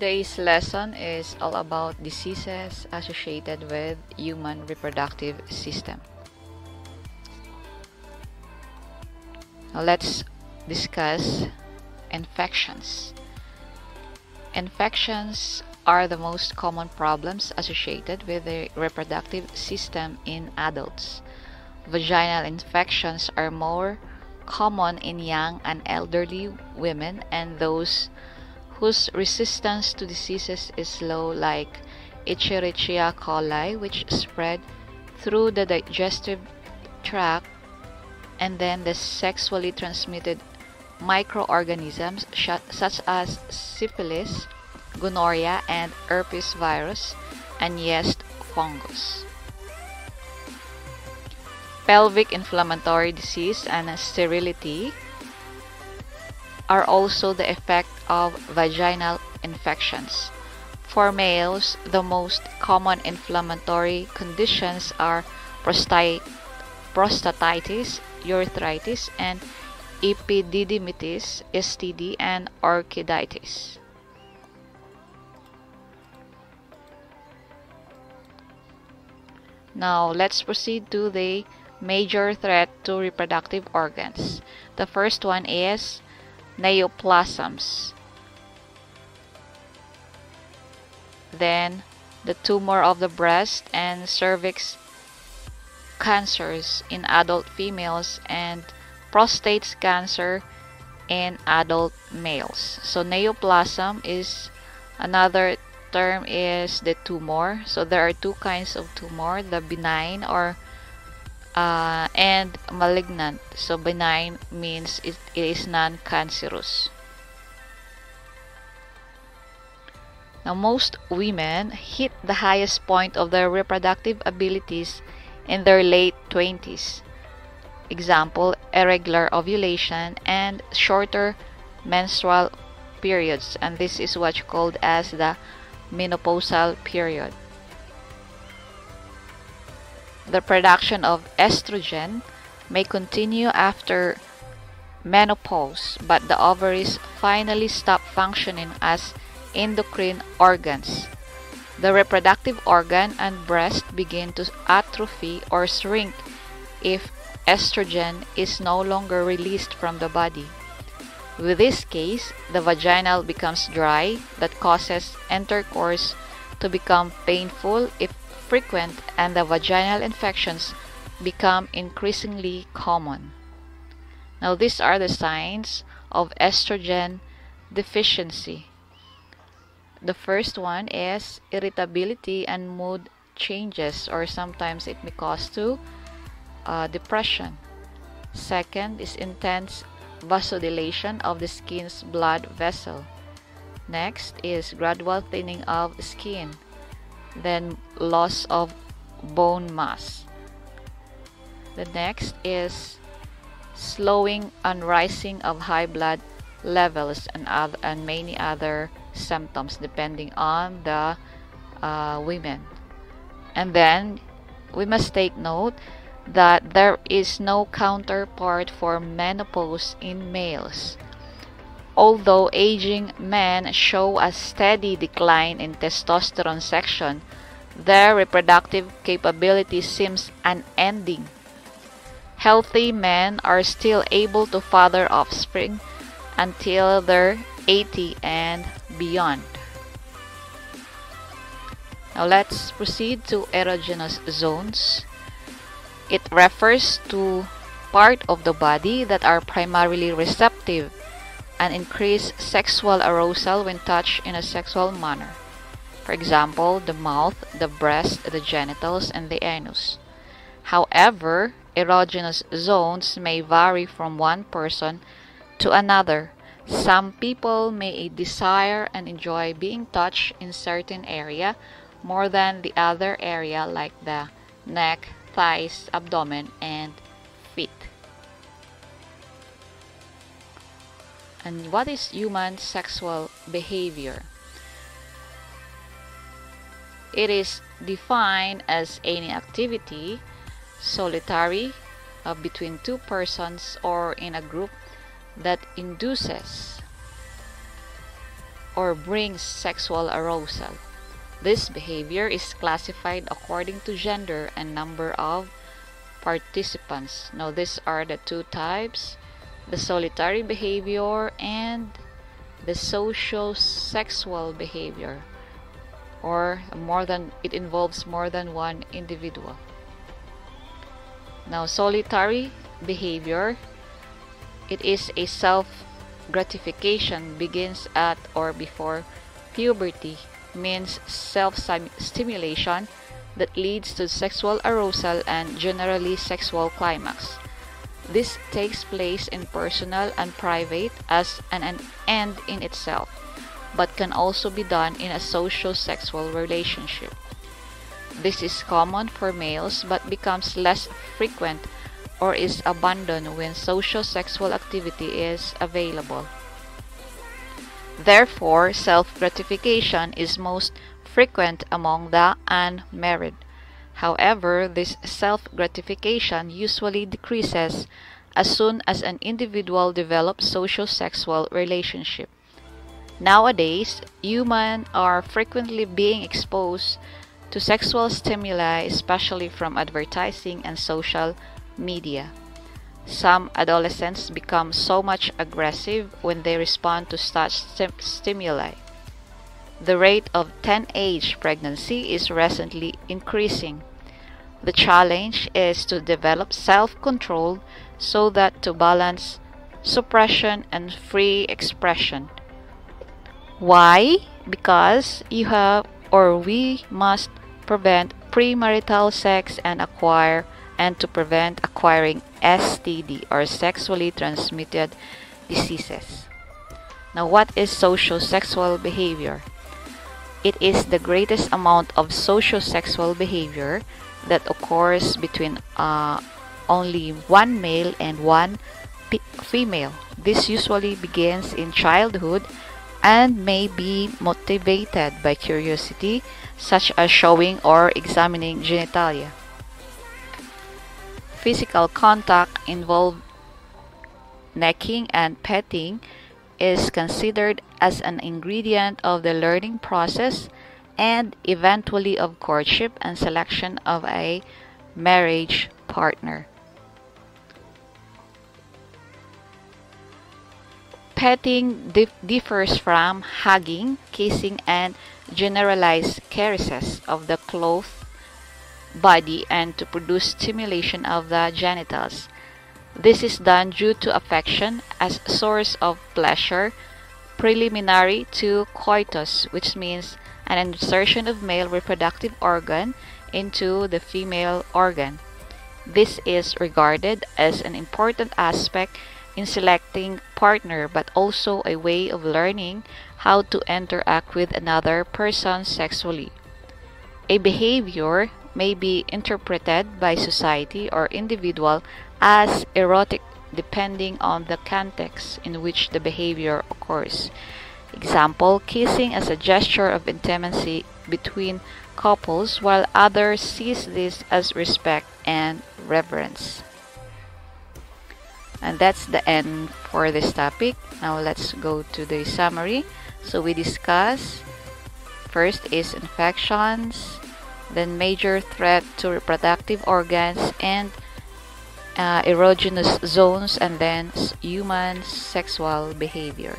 Today's lesson is all about diseases associated with human reproductive system. Now let's discuss infections. Infections are the most common problems associated with the reproductive system in adults. Vaginal infections are more common in young and elderly women and those whose resistance to diseases is low like Escherichia coli which spread through the digestive tract and then the sexually transmitted microorganisms such as syphilis, gonorrhea, and herpes virus, and yeast fungus. Pelvic inflammatory disease and sterility are also the effect of vaginal infections. For males, the most common inflammatory conditions are prostatitis, urethritis, and epididymitis, STD, and orchiditis. Now, let's proceed to the major threat to reproductive organs. The first one is neoplasms. Then, the tumor of the breast and cervix cancers in adult females and prostate cancer in adult males. So neoplasm is another term is the tumor. So there are two kinds of tumor, the benign or uh, and malignant. So benign means it, it is non-cancerous. Now most women hit the highest point of their reproductive abilities in their late 20s. Example, irregular ovulation and shorter menstrual periods and this is what's called as the menopausal period. The production of estrogen may continue after menopause, but the ovaries finally stop functioning as endocrine organs. The reproductive organ and breast begin to atrophy or shrink if estrogen is no longer released from the body. With this case, the vaginal becomes dry that causes intercourse to become painful if frequent and the vaginal infections become increasingly common. Now these are the signs of estrogen deficiency. The first one is irritability and mood changes or sometimes it may cause to uh, depression. Second is intense vasodilation of the skin's blood vessel. Next is gradual thinning of skin then loss of bone mass. The next is slowing and rising of high blood levels and, other, and many other symptoms depending on the uh, women. And then we must take note that there is no counterpart for menopause in males. Although aging men show a steady decline in testosterone section, their reproductive capability seems unending. Healthy men are still able to father offspring until they're 80 and beyond. Now let's proceed to erogenous zones. It refers to part of the body that are primarily receptive and increase sexual arousal when touched in a sexual manner. For example, the mouth, the breast, the genitals, and the anus. However, erogenous zones may vary from one person to another. Some people may desire and enjoy being touched in certain area more than the other area like the neck, thighs, abdomen, and feet. And what is human sexual behavior? It is defined as any activity, solitary, uh, between two persons or in a group that induces or brings sexual arousal. This behavior is classified according to gender and number of participants. Now, these are the two types the solitary behavior and the social sexual behavior or more than it involves more than one individual. Now solitary behavior it is a self gratification begins at or before puberty means self stimulation that leads to sexual arousal and generally sexual climax this takes place in personal and private as an, an end in itself, but can also be done in a social sexual relationship. This is common for males but becomes less frequent or is abandoned when social sexual activity is available. Therefore, self gratification is most frequent among the unmarried. However, this self-gratification usually decreases as soon as an individual develops social sexual relationship. Nowadays, humans are frequently being exposed to sexual stimuli, especially from advertising and social media. Some adolescents become so much aggressive when they respond to such st stimuli. The rate of teenage pregnancy is recently increasing. The challenge is to develop self-control so that to balance suppression and free expression. Why? Because you have or we must prevent premarital sex and acquire and to prevent acquiring STD or sexually transmitted diseases. Now what is social sexual behavior? It is the greatest amount of social sexual behavior that occurs between uh, only one male and one female. This usually begins in childhood and may be motivated by curiosity, such as showing or examining genitalia. Physical contact involves necking and petting is considered as an ingredient of the learning process and eventually of courtship and selection of a marriage partner. Petting dif differs from hugging, kissing, and generalized caresses of the clothed body and to produce stimulation of the genitals. This is done due to affection as source of pleasure preliminary to coitus, which means an insertion of male reproductive organ into the female organ. This is regarded as an important aspect in selecting partner but also a way of learning how to interact with another person sexually. A behavior may be interpreted by society or individual as erotic depending on the context in which the behavior occurs. Example, kissing as a gesture of intimacy between couples while others sees this as respect and reverence. And that's the end for this topic. Now let's go to the summary. So we discuss first is infections, then major threat to reproductive organs and uh, erogenous zones, and then human sexual behavior.